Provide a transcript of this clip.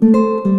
you